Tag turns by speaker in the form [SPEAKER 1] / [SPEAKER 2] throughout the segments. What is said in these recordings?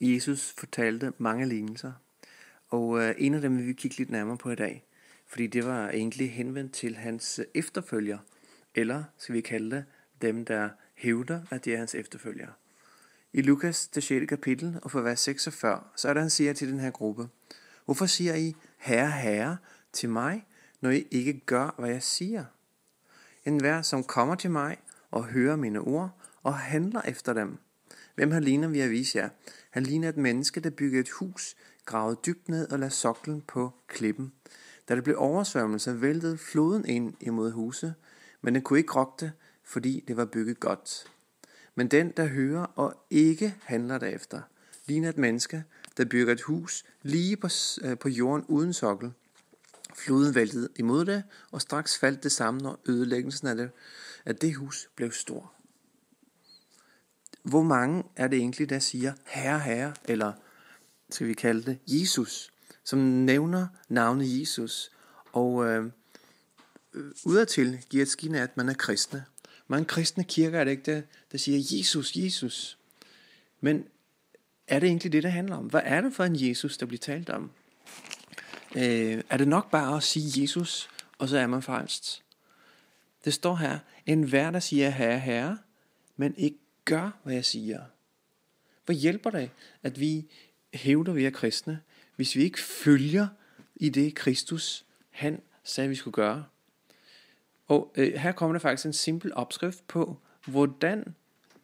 [SPEAKER 1] Jesus fortalte mange lignelser, og øh, en af dem vil vi kigge lidt nærmere på i dag, fordi det var egentlig henvendt til hans efterfølger, eller skal vi kalde det dem, der hævder, at de er hans efterfølgere. I Lukas, det 6. kapitel, og for vers 46, så er der, han siger til den her gruppe, Hvorfor siger I, herre, herre, til mig, når I ikke gør, hvad jeg siger? En hver, som kommer til mig og hører mine ord og handler efter dem, Hvem han ligner, vi jeg vise jer. Han ligner et menneske, der bygger et hus, gravet dybt ned og lader soklen på klippen. Da det blev oversvømmelse, væltede floden ind imod huset, men den kunne ikke rokke det, fordi det var bygget godt. Men den, der hører og ikke handler derefter, ligner et menneske, der bygger et hus lige på, øh, på jorden uden sokkel. Floden væltede imod det, og straks faldt det sammen, når ødelæggelsen af det, at det hus blev stor hvor mange er det egentlig, der siger herre, herre, eller skal vi kalde det Jesus, som nævner navnet Jesus, og øh, øh udadtil giver et skin af, at man er kristne. Mange kristne kirker er det ikke, der, der siger Jesus, Jesus. Men er det egentlig det, det handler om? Hvad er det for en Jesus, der bliver talt om? Øh, er det nok bare at sige Jesus, og så er man frelst? Det står her, en hver, der siger herre, herre, men ikke gør, hvad jeg siger? Hvad hjælper det, at vi hævder, vi er kristne, hvis vi ikke følger i det Kristus, han sagde, vi skulle gøre? Og øh, her kommer der faktisk en simpel opskrift på, hvordan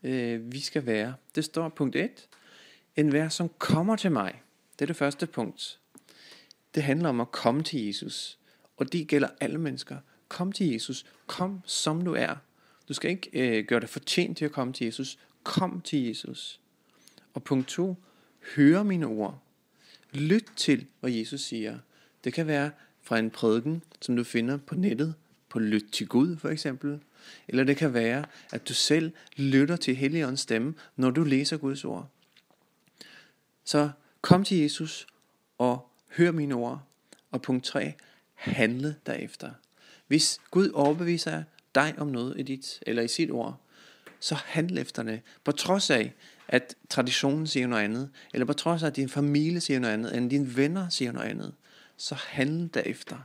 [SPEAKER 1] øh, vi skal være. Det står punkt 1. En vær, som kommer til mig. Det er det første punkt. Det handler om at komme til Jesus. Og det gælder alle mennesker. Kom til Jesus. Kom som du er. Du skal ikke øh, gøre dig fortjent til at komme til Jesus. Kom til Jesus. Og punkt 2. Hør mine ord. Lyt til, hvad Jesus siger. Det kan være fra en prædiken, som du finder på nettet, på Lyt til Gud for eksempel. Eller det kan være, at du selv lytter til Helligåndens stemme, når du læser Guds ord. Så kom til Jesus og hør mine ord. Og punkt 3. Handle derefter. Hvis Gud overbeviser dig om noget i dit, eller i sit ord, så handl efter det. På trods af, at traditionen siger noget andet, eller på trods af, at din familie siger noget andet, end dine venner siger noget andet, så handl derefter.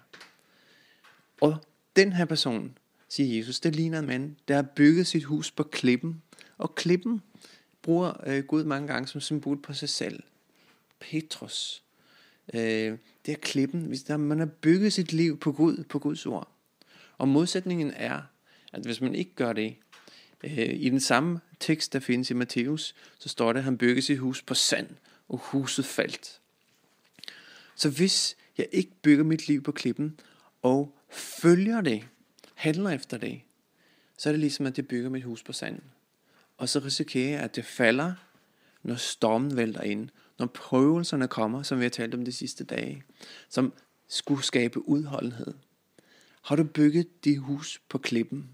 [SPEAKER 1] Og den her person, siger Jesus, det ligner en mand, der har bygget sit hus på klippen. Og klippen bruger øh, Gud mange gange som symbol på sig selv. Petrus. Øh, det er klippen, hvis der, man har bygget sit liv på Gud, på Guds ord. Og modsætningen er, at hvis man ikke gør det, øh, i den samme tekst, der findes i Matthæus, så står det, at han byggede sit hus på sand, og huset faldt. Så hvis jeg ikke bygger mit liv på klippen, og følger det, handler efter det, så er det ligesom, at jeg bygger mit hus på sand. Og så risikerer jeg, at det falder, når stormen vælter ind, når prøvelserne kommer, som vi har talt om de sidste dage, som skulle skabe udholdenhed. Har du bygget dit hus på klippen?